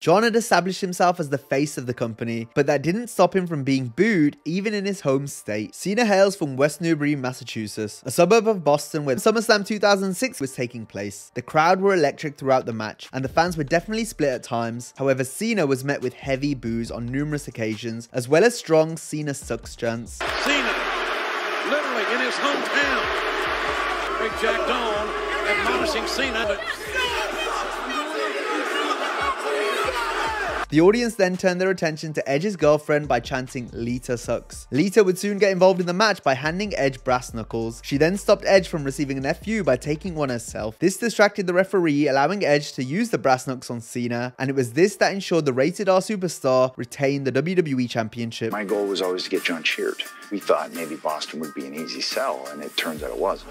John had established himself as the face of the company, but that didn't stop him from being booed even in his home state. Cena hails from West Newbury, Massachusetts, a suburb of Boston where SummerSlam 2006 was taking place. The crowd were electric throughout the match, and the fans were definitely split at times. However, Cena was met with heavy boos on numerous occasions, as well as strong Cena sucks chants. Cena, literally in his hometown. Big Jack Dawn admonishing Cena. The audience then turned their attention to Edge's girlfriend by chanting Lita sucks. Lita would soon get involved in the match by handing Edge brass knuckles. She then stopped Edge from receiving an FU by taking one herself. This distracted the referee, allowing Edge to use the brass knucks on Cena, and it was this that ensured the rated R superstar retained the WWE Championship. My goal was always to get John cheered. We thought maybe Boston would be an easy sell, and it turns out it wasn't.